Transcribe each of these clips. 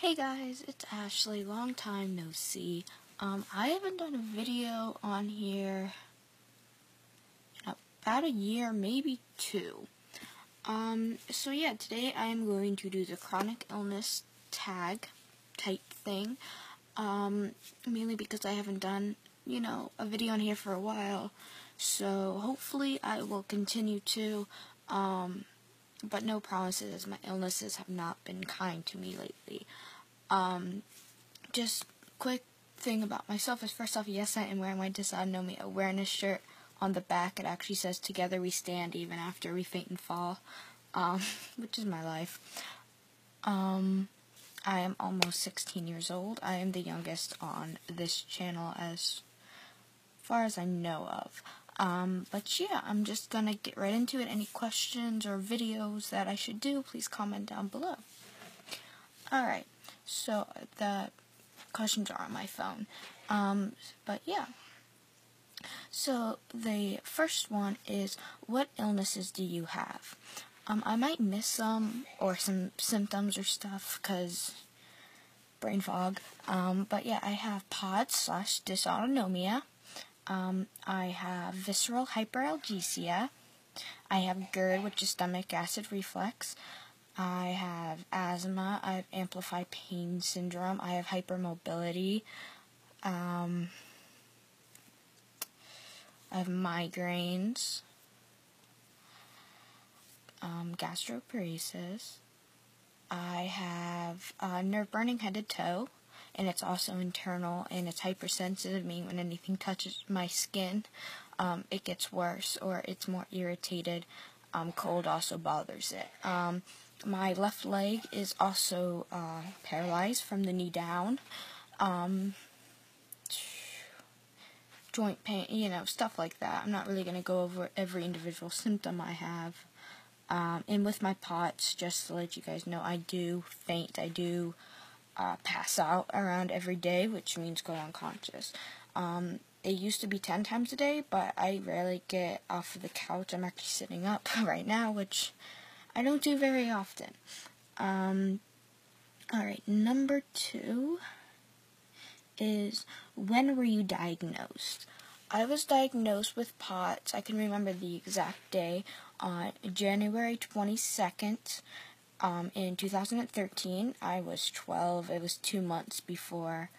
Hey guys, it's Ashley. Long time no see. Um, I haven't done a video on here in about a year, maybe two. Um, so yeah, today I am going to do the chronic illness tag type thing. Um, mainly because I haven't done, you know, a video on here for a while. So hopefully I will continue to. Um, but no promises as my illnesses have not been kind to me lately. Um, just quick thing about myself is first off, yes, I am wearing my dysautonomia awareness shirt. On the back, it actually says "Together we stand, even after we faint and fall," um, which is my life. Um, I am almost 16 years old. I am the youngest on this channel as far as I know of. Um, but yeah, I'm just gonna get right into it. Any questions or videos that I should do, please comment down below. Alright, so the questions are on my phone. Um, but yeah. So the first one is, what illnesses do you have? Um, I might miss some, or some symptoms or stuff, because brain fog. Um, but yeah, I have POTS slash dysautonomia. Um, I have visceral hyperalgesia. I have GERD, which is stomach acid reflux. I have asthma. I have amplified pain syndrome. I have hypermobility. Um, I have migraines. Um, gastroparesis. I have uh, nerve burning head to toe and it's also internal and it's hypersensitive, meaning when anything touches my skin, um, it gets worse or it's more irritated. Um, cold also bothers it. My left leg is also uh, paralyzed from the knee down. Um, joint pain, you know, stuff like that. I'm not really going to go over every individual symptom I have. Um, and with my POTS, just to let you guys know, I do faint. I do uh, pass out around every day, which means go unconscious. Um, it used to be 10 times a day, but I rarely get off of the couch. I'm actually sitting up right now, which I don't do very often. Um, Alright, number two is when were you diagnosed? I was diagnosed with POTS, I can remember the exact day, on January 22nd, um, in 2013, I was 12. It was two months before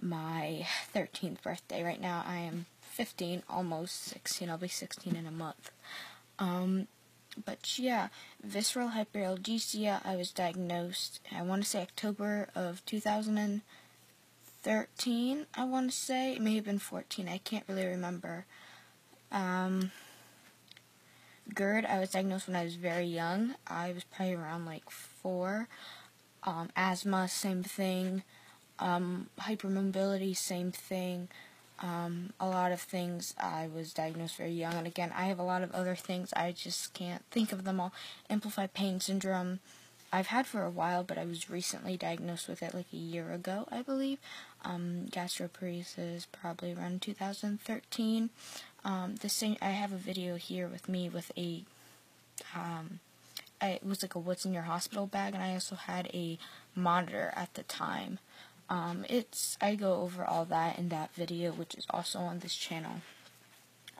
my 13th birthday. Right now, I am 15, almost 16. I'll be 16 in a month. Um, but yeah, visceral hyperalgesia, I was diagnosed, I want to say October of 2013, I want to say. It may have been 14, I can't really remember. Um, GERD, I was diagnosed when I was very young. I was probably around like four. Um, asthma, same thing. Um, hypermobility, same thing. Um, a lot of things I was diagnosed very young. And again, I have a lot of other things. I just can't think of them all. Amplified pain syndrome. I've had for a while, but I was recently diagnosed with it like a year ago, I believe. Um, gastroparesis, probably around 2013. Um, same, I have a video here with me with a, um, I, it was like a what's in your hospital bag, and I also had a monitor at the time. Um, it's, I go over all that in that video, which is also on this channel.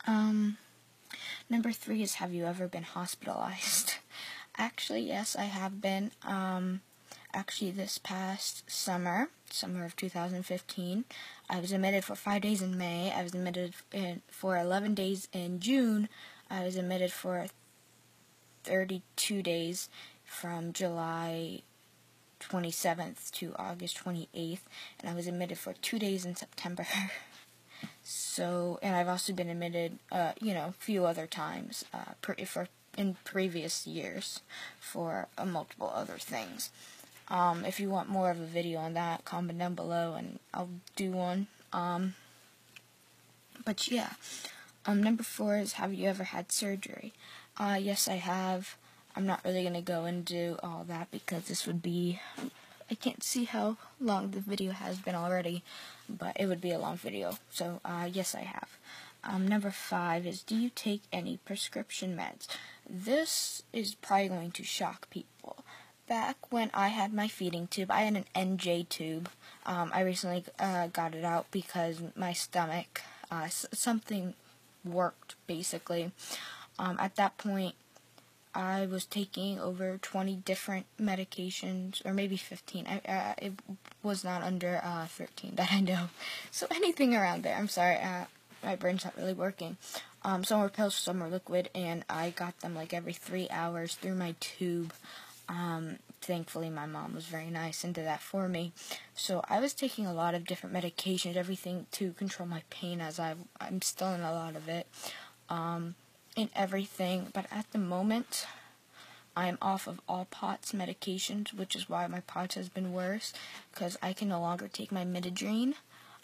Um, number three is, have you ever been hospitalized? Actually, yes, I have been. Um, actually this past summer, summer of 2015. I was admitted for five days in May. I was admitted in, for 11 days in June. I was admitted for 32 days from July 27th to August 28th, and I was admitted for two days in September. so, and I've also been admitted, uh, you know, a few other times uh, for in previous years for uh, multiple other things. Um, if you want more of a video on that, comment down below and I'll do one. Um, but yeah. Um, number four is, have you ever had surgery? Uh, yes, I have. I'm not really going to go into all that because this would be, I can't see how long the video has been already, but it would be a long video. So, uh, yes, I have. Um, number five is, do you take any prescription meds? This is probably going to shock people back when I had my feeding tube, I had an NJ tube. Um, I recently uh, got it out because my stomach, uh, something worked basically. Um, at that point, I was taking over 20 different medications, or maybe 15. I, uh, it was not under uh, 13 that I know. So anything around there. I'm sorry, uh, my brain's not really working. Um, some were pills, some were liquid, and I got them like every three hours through my tube. Um, thankfully, my mom was very nice and did that for me. So I was taking a lot of different medications, everything to control my pain, as I I'm still in a lot of it. Um, in everything, but at the moment, I'm off of all POTS medications, which is why my POTS has been worse, because I can no longer take my midodrine,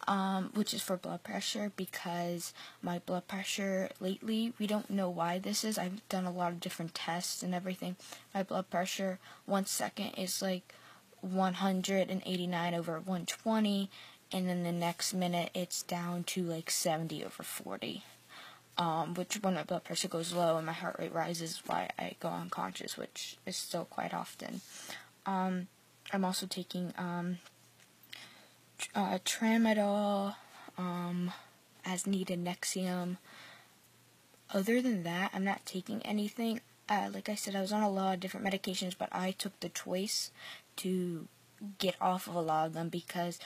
um, which is for blood pressure, because my blood pressure lately, we don't know why this is. I've done a lot of different tests and everything. My blood pressure, one second, is like 189 over 120, and then the next minute, it's down to like 70 over 40 um, which when my blood pressure goes low and my heart rate rises, why I go unconscious, which is still quite often. Um, I'm also taking um, uh, tramadol, um, as needed Nexium. Other than that, I'm not taking anything. Uh, like I said, I was on a lot of different medications, but I took the choice to get off of a lot of them because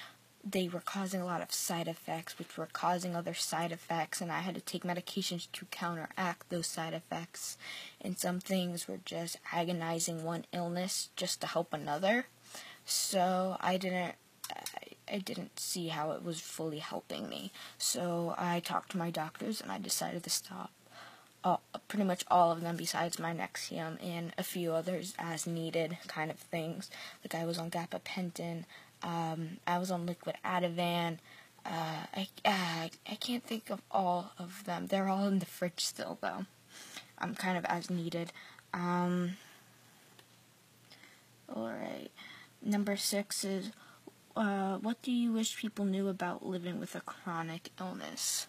they were causing a lot of side effects, which were causing other side effects, and I had to take medications to counteract those side effects. And some things were just agonizing one illness just to help another. So I didn't. I, I didn't see how it was fully helping me. So I talked to my doctors and I decided to stop all, pretty much all of them besides my Nexium and a few others as needed kind of things. Like I was on gabapentin, um, I was on liquid Ativan. Uh, I, uh, I can't think of all of them. They're all in the fridge still, though. I'm kind of as needed. Um, Alright. Number six is uh, what do you wish people knew about living with a chronic illness?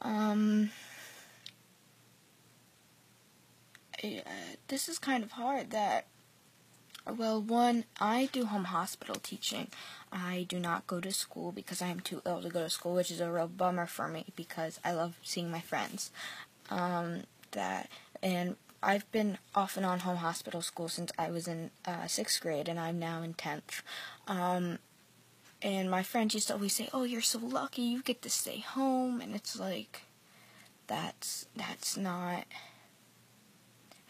Um, uh, this is kind of hard that well, one, I do home hospital teaching. I do not go to school because I am too ill to go to school, which is a real bummer for me because I love seeing my friends. Um, that and I've been off and on home hospital school since I was in uh, sixth grade, and I'm now in tenth. Um, and my friends used to always say, "Oh, you're so lucky, you get to stay home," and it's like, that's that's not.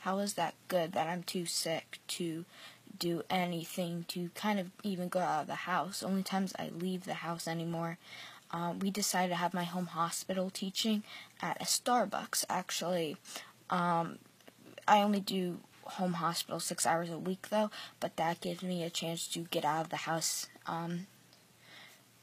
How is that good that I'm too sick to do anything to kind of even go out of the house. Only times I leave the house anymore. Um, we decided to have my home hospital teaching at a Starbucks. Actually, um, I only do home hospital six hours a week though, but that gives me a chance to get out of the house. Um,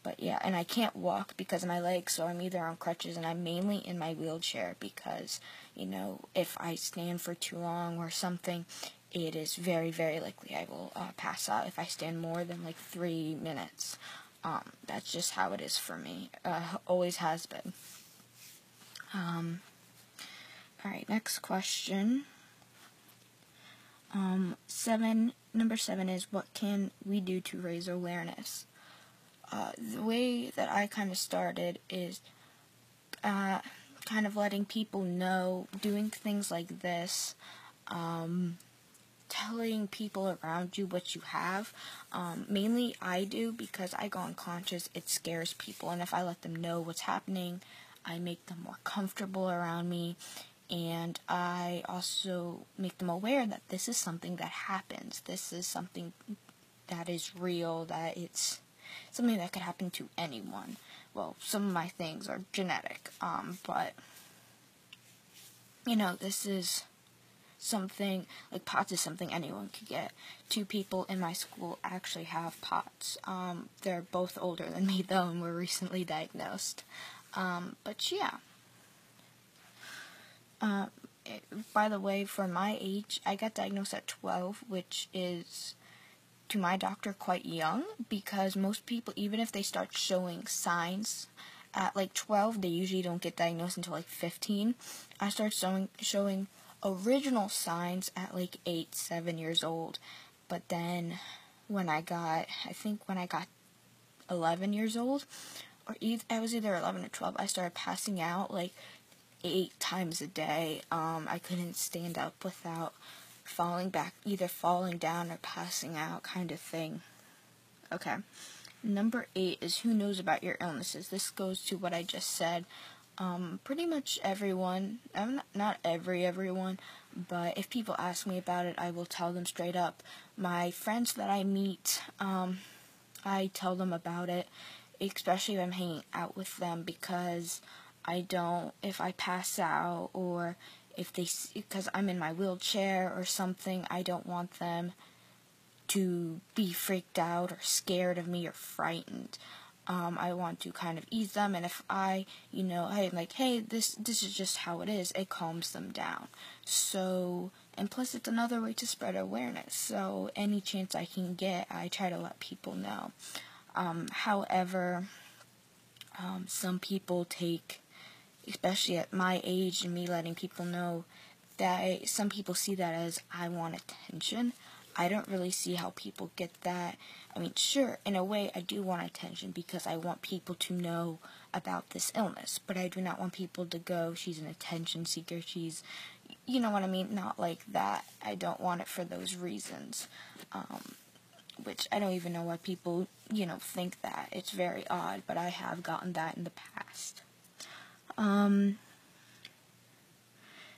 but yeah, and I can't walk because of my legs, so I'm either on crutches and I'm mainly in my wheelchair because, you know, if I stand for too long or something, it is very, very likely I will uh, pass out if I stand more than like three minutes. Um, that's just how it is for me. Uh, always has been. Um, Alright, next question. Um, seven, number seven is what can we do to raise awareness? Uh, the way that I kind of started is uh, kind of letting people know, doing things like this. Um, telling people around you what you have. Um, mainly I do because I go unconscious. It scares people, and if I let them know what's happening, I make them more comfortable around me. And I also make them aware that this is something that happens. This is something that is real, that it's something that could happen to anyone. Well, some of my things are genetic, um, but you know, this is something like POTS is something anyone could get. Two people in my school actually have POTS. Um, they're both older than me though, and were recently diagnosed. Um, but yeah. Uh, it, by the way, for my age, I got diagnosed at 12, which is to my doctor quite young because most people, even if they start showing signs at like 12, they usually don't get diagnosed until like 15. I started showing showing original signs at like eight, seven years old. But then when I got, I think when I got 11 years old, or either, I was either 11 or 12, I started passing out like eight times a day. Um, I couldn't stand up without falling back, either falling down or passing out, kind of thing. Okay. Number eight is who knows about your illnesses. This goes to what I just said. Um, pretty much everyone, I'm not, not every everyone, but if people ask me about it, I will tell them straight up. My friends that I meet, um, I tell them about it, especially if I'm hanging out with them because I don't, if I pass out or if they, because I'm in my wheelchair or something, I don't want them to be freaked out or scared of me or frightened. Um, I want to kind of ease them, and if I, you know, I'm like, hey, this this is just how it is. It calms them down. So, and plus, it's another way to spread awareness. So, any chance I can get, I try to let people know. Um, however, um, some people take, especially at my age, and me letting people know that some people see that as I want attention. I don't really see how people get that. I mean, sure, in a way, I do want attention because I want people to know about this illness, but I do not want people to go, she's an attention seeker, she's, you know what I mean? Not like that. I don't want it for those reasons. Um, which I don't even know why people, you know, think that. It's very odd, but I have gotten that in the past. Um,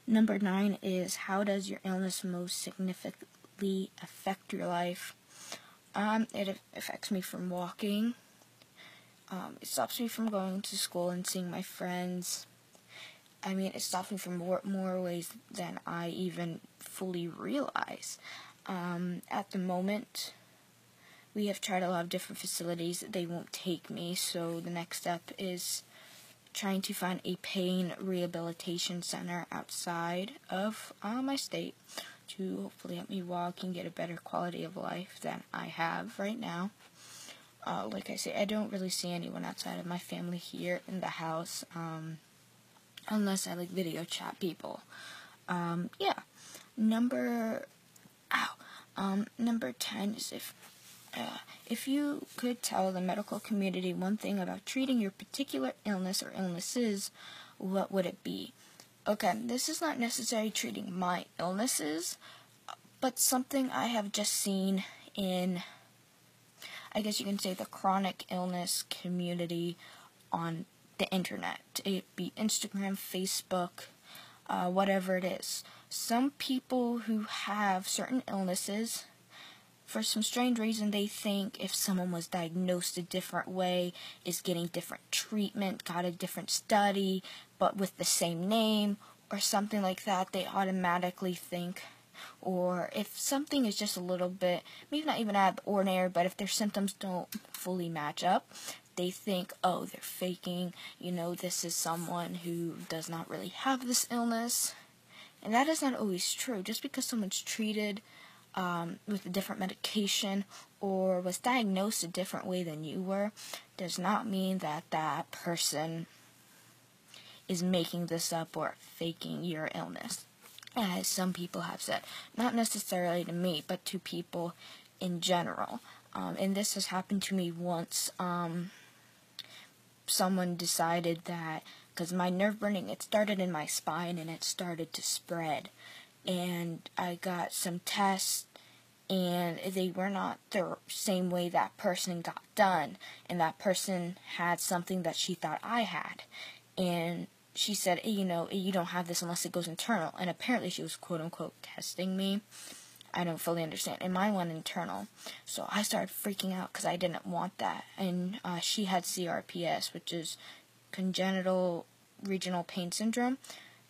number nine is how does your illness most significantly affect your life. Um, it affects me from walking. Um, it stops me from going to school and seeing my friends. I mean, it stops me from more, more ways than I even fully realize. Um, at the moment, we have tried a lot of different facilities. They won't take me, so the next step is trying to find a pain rehabilitation center outside of uh, my state to hopefully help me walk and get a better quality of life than I have right now. Uh, like I say, I don't really see anyone outside of my family here in the house, um, unless I like video chat people. Um, yeah. Number, ow, um, number 10 is if, uh, if you could tell the medical community one thing about treating your particular illness or illnesses, what would it be? Okay, this is not necessarily treating my illnesses, but something I have just seen in, I guess you can say, the chronic illness community on the internet. It be Instagram, Facebook, uh, whatever it is. Some people who have certain illnesses, for some strange reason, they think if someone was diagnosed a different way, is getting different treatment, got a different study, but with the same name or something like that, they automatically think. Or if something is just a little bit, maybe not even out of the ordinary, but if their symptoms don't fully match up, they think, oh, they're faking. You know, this is someone who does not really have this illness. And that is not always true. Just because someone's treated um, with a different medication or was diagnosed a different way than you were does not mean that that person is making this up or faking your illness. As some people have said, not necessarily to me, but to people in general. Um, and this has happened to me once. Um, someone decided that because my nerve burning, it started in my spine and it started to spread. And I got some tests and they were not the same way that person got done. And that person had something that she thought I had. And she said, you know, you don't have this unless it goes internal. And apparently she was quote unquote testing me. I don't fully understand. And mine went internal. So I started freaking out because I didn't want that. And uh, she had CRPS, which is congenital regional pain syndrome.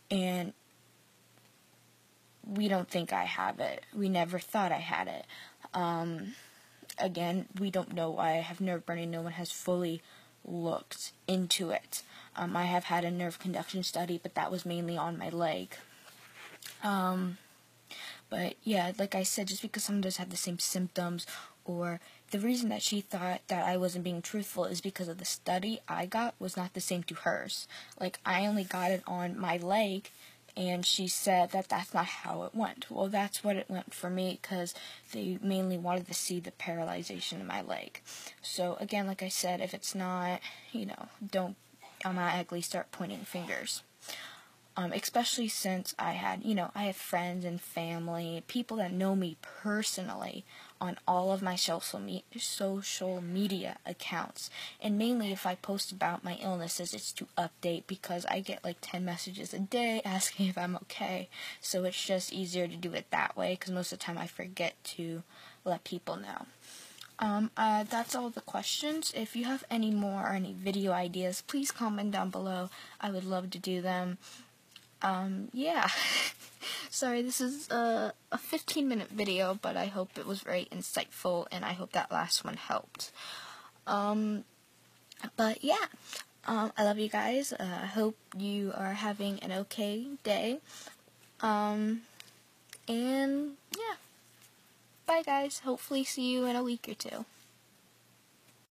And we don't think I have it. We never thought I had it. Um, again, we don't know why I have nerve burning. No one has fully looked into it. Um, I have had a nerve conduction study, but that was mainly on my leg. Um, but yeah, like I said, just because someone does have the same symptoms, or the reason that she thought that I wasn't being truthful is because of the study I got was not the same to hers. Like, I only got it on my leg, and she said that that's not how it went. Well, that's what it went for me because they mainly wanted to see the paralyzation in my leg. So, again, like I said, if it's not, you know, don't automatically start pointing fingers. Um, especially since I had, you know, I have friends and family, people that know me personally on all of my social, me- social media accounts. And mainly if I post about my illnesses, it's to update because I get like 10 messages a day asking if I'm okay. So it's just easier to do it that way because most of the time I forget to let people know. Um, uh, that's all the questions. If you have any more or any video ideas, please comment down below. I would love to do them. Um, yeah. Sorry, this is a, a 15 minute video, but I hope it was very insightful, and I hope that last one helped. Um, but yeah, um, I love you guys. Uh, I hope you are having an okay day. Um, and yeah. Bye, guys. Hopefully, see you in a week or two.